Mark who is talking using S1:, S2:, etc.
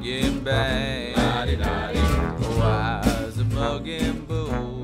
S1: mugging bag. Oh, I a mugging bull.